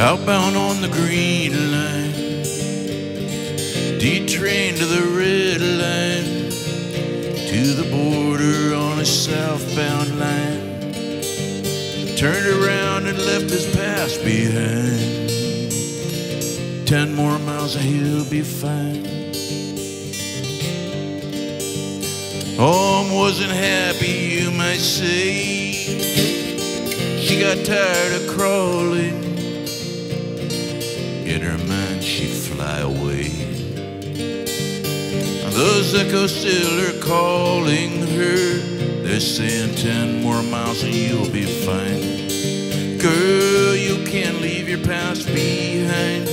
Outbound on the green line, D train to the red line, to the border on a southbound line. Turned around and left his past behind. Ten more miles and he'll be fine. Home wasn't happy, you might say. She got tired of crawling. In her mind, she'd fly away. Those echoes still are calling her. They're saying ten more miles and you'll be fine. Girl, you can't leave your past behind.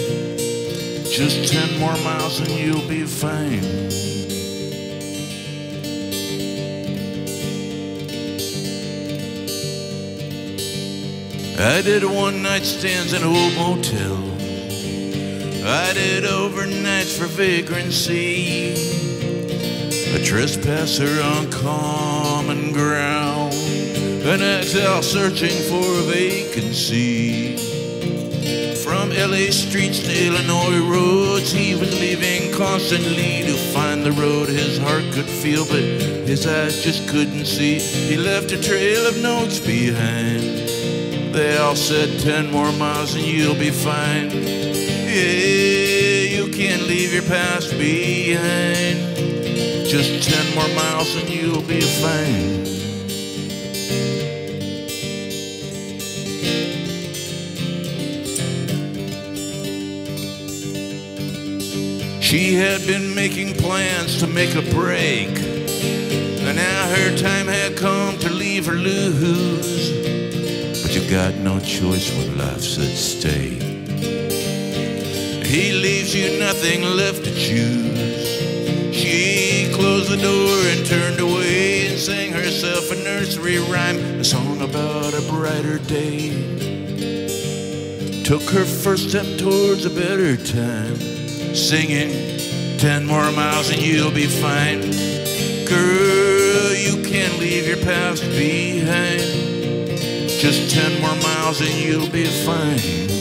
Just ten more miles and you'll be fine. I did one night stands in a old motel. I did overnights for vagrancy. A trespasser on common ground. An exile searching for a vacancy. From LA streets to Illinois roads, he was leaving constantly to find the road his heart could feel, but his eyes just couldn't see. He left a trail of notes behind. They all said ten more miles and you'll be fine. Yeah, you can't leave your past behind. Just ten more miles and you'll be fine. She had been making plans to make a break. And now her time had come to leave her lose. But you got no choice when life's at stake. He leaves you nothing left to choose. She closed the door and turned away and sang herself a nursery rhyme, a song about a brighter day. Took her first step towards a better time, singing, Ten more miles and you'll be fine. Girl, you can't leave your past behind. Just ten more miles and you'll be fine.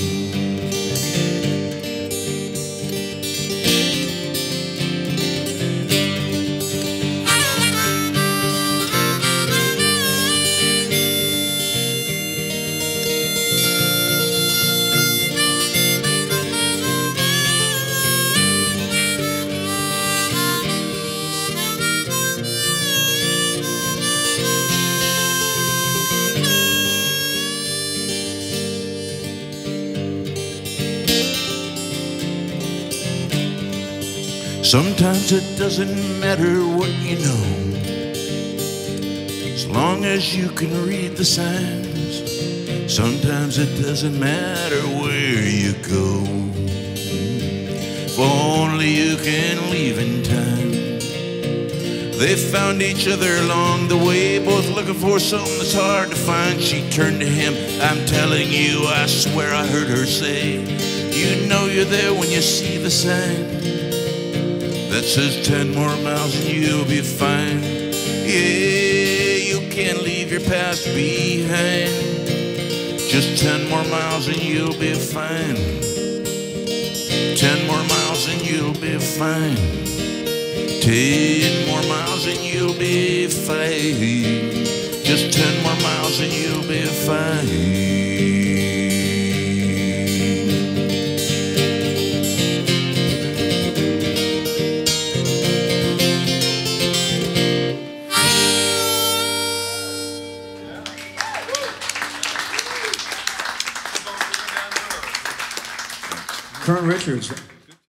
Sometimes it doesn't matter what you know, as long as you can read the signs. Sometimes it doesn't matter where you go, if only you can leave in time. They found each other along the way, both looking for something that's hard to find. She turned to him, I'm telling you, I swear I heard her say, You know you're there when you see the sign that says 10 more miles and you'll be fine. Yeah, you can't leave your past behind. Just 10 more miles and you'll be fine. 10 more miles and you'll be fine. 10 more miles and you'll be fine. Just 10 more miles and you'll be fine. Kern Richards,